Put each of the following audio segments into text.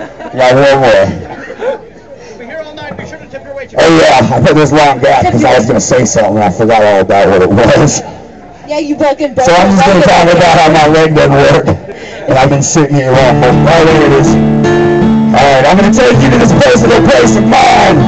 Yeah, one more. Oh yeah, I put this long gap because I was gonna say something and I forgot all about what it was. Yeah, you fucking broke So I'm just gonna talk about how my leg doesn't work. And I've been sitting here all for oh there it is. Alright, I'm gonna take you to this personal place of mine.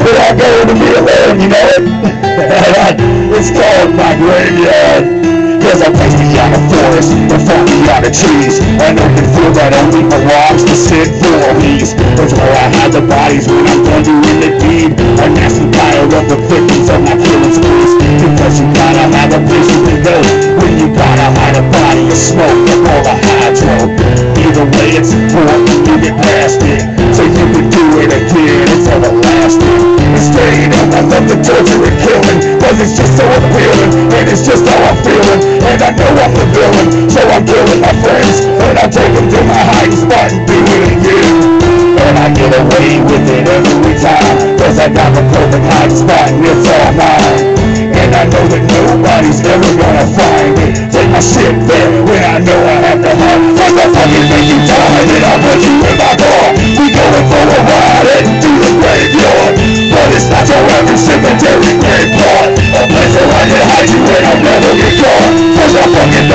Where I go to be alone, you know it? it's called my graveyard. There's a place beyond the forest, and far beyond the trees. An open field that only belongs to Cid Voorheez. That's where I hide the bodies when I'm done in the deed. A nasty pile of the victims of my killing sprees. Because you gotta have a place can go. When you gotta hide a body of smoke up all the hydro. Either way, it's important you get past it. So you can do it again, it's everlasting. It's straight up, I love the torture and killing. Cause it's just so appealing, it's just how I'm feeling. And I know I'm the villain, so I'm killing my friends. And I take them to my hiding spot and do it again. And I get away with it every time Cause I got the perfect hiding spot and it's all mine And I know that nobody's ever gonna find me Take my shit there when I know I have to hide First I fucking make you die,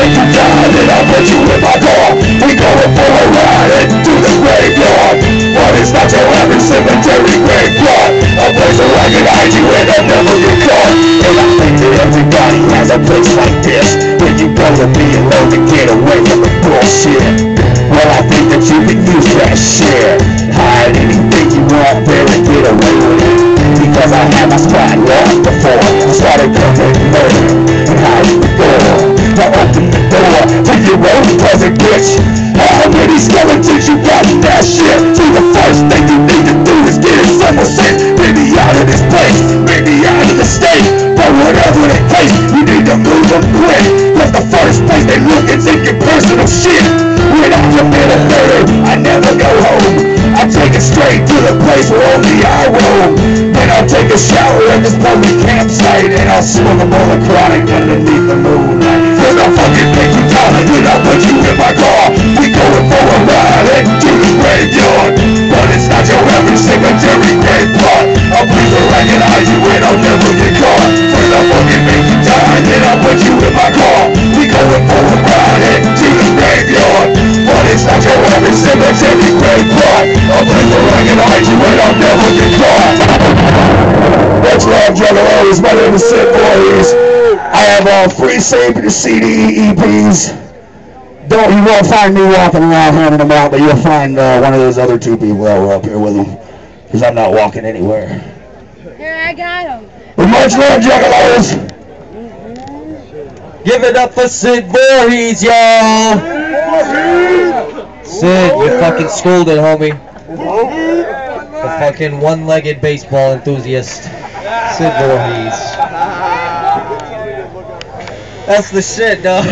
I make you die, then I'll put you in my car We going for a ride into the graveyard But it's not your average cemetery grave plot A place where I can hide you and I'll never get caught And I think that everybody has a place like this Where you go to be alone to get away from the bullshit Well I think that you can use that shit Hide anything you want there and get away with it Because I had my spot lost before. I started committing present bitch How many skeletons you got in that shit? See the first thing you need to do is get it somewhere sent Maybe out of this place, maybe out of the state. But whatever the case, you need to move them quick. Cause the first place they look is in your personal shit. When I commit a murder, I never go home. I take it straight to the place where only I roam. Then I'll take a shower at this public campsite And I'll smoke a bowl of chronic underneath the moonlight That's right, Juggalos. My name is Cid Voorheez. I have all free Savior CD EPs. Don't you won't find me walking around handing them out, but you'll find uh, one of those other two people that were up here with them. Because I'm not walking anywhere. Here, I got him. But much love, Juggalos. Give it up for Cid Voorheez, y'all! Cid, you fucking scolded, homie. The fucking one-legged baseball enthusiast. That's the shit, dog.